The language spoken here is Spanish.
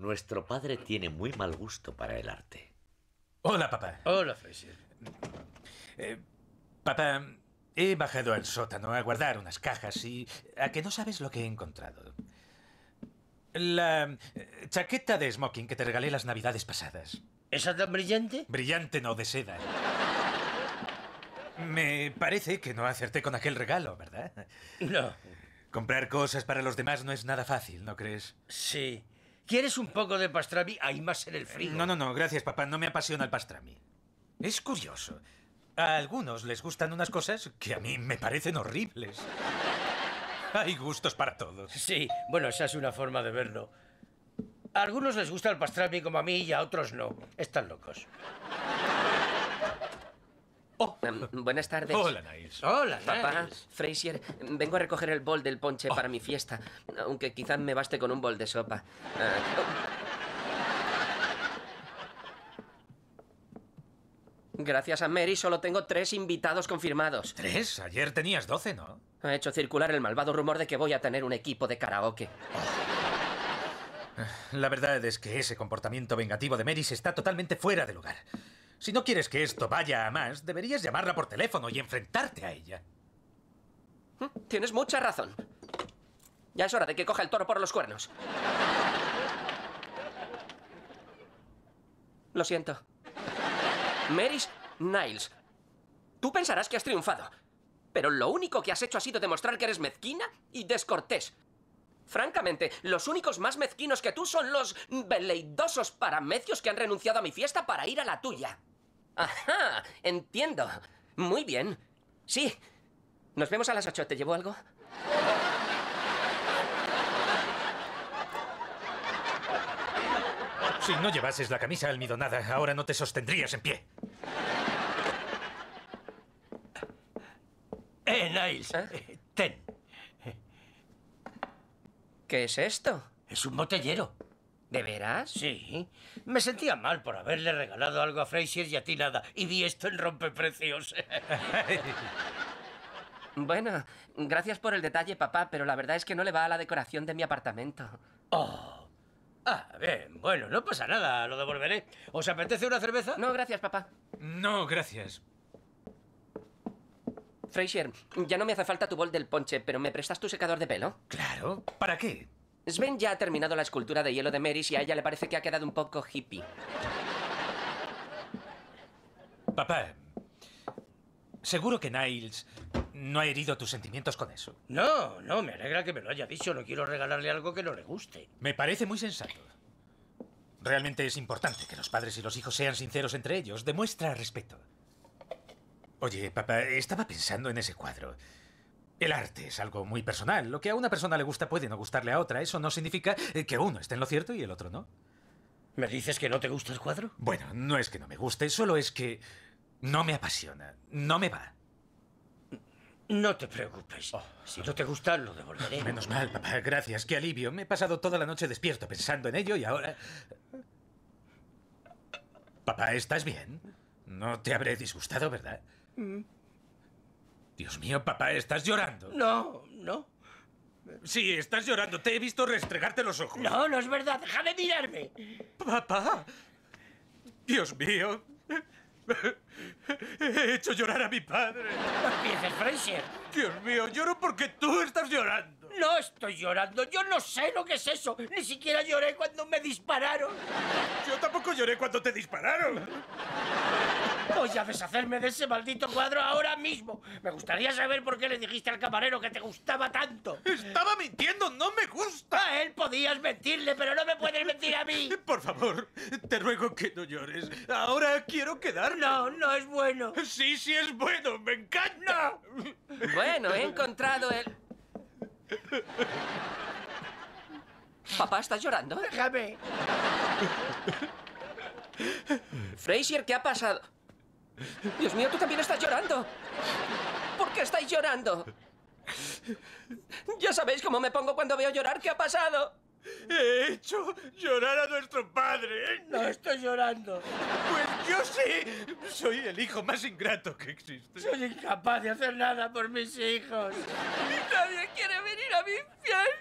Nuestro padre tiene muy mal gusto para el arte. Hola, papá. Hola, Fraser. Eh, papá, he bajado al sótano a guardar unas cajas y... ¿A que no sabes lo que he encontrado? La eh, chaqueta de smoking que te regalé las navidades pasadas. ¿Esa tan brillante? Brillante no de seda. Me parece que no acerté con aquel regalo, ¿verdad? No. Comprar cosas para los demás no es nada fácil, ¿no crees? Sí. ¿Quieres un poco de pastrami? Hay más en el frío. No, no, no, gracias, papá. No me apasiona el pastrami. Es curioso. A algunos les gustan unas cosas que a mí me parecen horribles. Hay gustos para todos. Sí, bueno, esa es una forma de verlo. A algunos les gusta el pastrami como a mí y a otros no. Están locos. Em, buenas tardes. Hola, Niles. Hola, Papá, Niles. Frazier, vengo a recoger el bol del ponche para mi fiesta, aunque quizás me baste con un bol de sopa. Ah, Gracias a Mary solo tengo tres invitados confirmados. ¿Tres? Ayer tenías doce, ¿no? Ha hecho circular el malvado rumor de que voy a tener un equipo de karaoke. La verdad es que ese comportamiento vengativo de Meris está totalmente fuera de lugar. Si no quieres que esto vaya a más, deberías llamarla por teléfono y enfrentarte a ella. Tienes mucha razón. Ya es hora de que coja el toro por los cuernos. Lo siento. Meris Niles, tú pensarás que has triunfado, pero lo único que has hecho ha sido demostrar que eres mezquina y descortés. Francamente, los únicos más mezquinos que tú son los veleidosos paramecios que han renunciado a mi fiesta para ir a la tuya. Ajá, entiendo. Muy bien. Sí. Nos vemos a las ocho. ¿Te llevo algo? Si no llevases la camisa almidonada, ahora no te sostendrías en pie. Eh, Niles. ¿Eh? eh, ten. ¿Qué es esto? Es un botellero. ¿De veras? Sí. Me sentía mal por haberle regalado algo a Fraser y a ti nada. Y vi esto en rompeprecios. Bueno, gracias por el detalle, papá, pero la verdad es que no le va a la decoración de mi apartamento. oh. Ah, bien. Bueno, no pasa nada. Lo devolveré. ¿Os apetece una cerveza? No, gracias, papá. No, gracias. Frazier, ya no me hace falta tu bol del ponche, pero ¿me prestas tu secador de pelo? Claro. ¿Para qué? Sven ya ha terminado la escultura de hielo de Meris y a ella le parece que ha quedado un poco hippie. Papá, seguro que Niles no ha herido tus sentimientos con eso. No, no, me alegra que me lo haya dicho. No quiero regalarle algo que no le guste. Me parece muy sensato. Realmente es importante que los padres y los hijos sean sinceros entre ellos. Demuestra respeto. Oye, papá, estaba pensando en ese cuadro. El arte es algo muy personal. Lo que a una persona le gusta puede no gustarle a otra. Eso no significa eh, que uno esté en lo cierto y el otro no. ¿Me dices que no te gusta el cuadro? Bueno, no es que no me guste, solo es que no me apasiona. No me va. No te preocupes. Si no te gusta, lo devolveré. Menos mal, papá. Gracias. Qué alivio. Me he pasado toda la noche despierto pensando en ello y ahora... Papá, ¿estás bien? No te habré disgustado, ¿verdad? Dios mío, papá, ¿estás llorando? No, no. Sí, estás llorando. Te he visto restregarte los ojos. No, no es verdad. Deja de mirarme. Papá. Dios mío. He hecho llorar a mi padre. No empieces, Fraser. Dios mío, lloro porque tú estás llorando. No estoy llorando. Yo no sé lo que es eso. Ni siquiera lloré cuando me dispararon. Yo tampoco lloré cuando te dispararon. Voy a deshacerme de ese maldito cuadro ahora mismo. Me gustaría saber por qué le dijiste al camarero que te gustaba tanto. Estaba mintiendo, no me gusta. A él podías mentirle, pero no me puedes mentir a mí. Por favor, te ruego que no llores. Ahora quiero quedarme. No, no es bueno. Sí, sí es bueno, me encanta. Bueno, he encontrado el... Papá, ¿estás llorando? Déjame. Frazier, ¿qué ha pasado? Dios mío, tú también estás llorando. ¿Por qué estáis llorando? Ya sabéis cómo me pongo cuando veo llorar. ¿Qué ha pasado? He hecho llorar a nuestro padre. No estoy llorando. Pues yo sí. Soy el hijo más ingrato que existe. Soy incapaz de hacer nada por mis hijos. Nadie quiere venir a mi fiesta.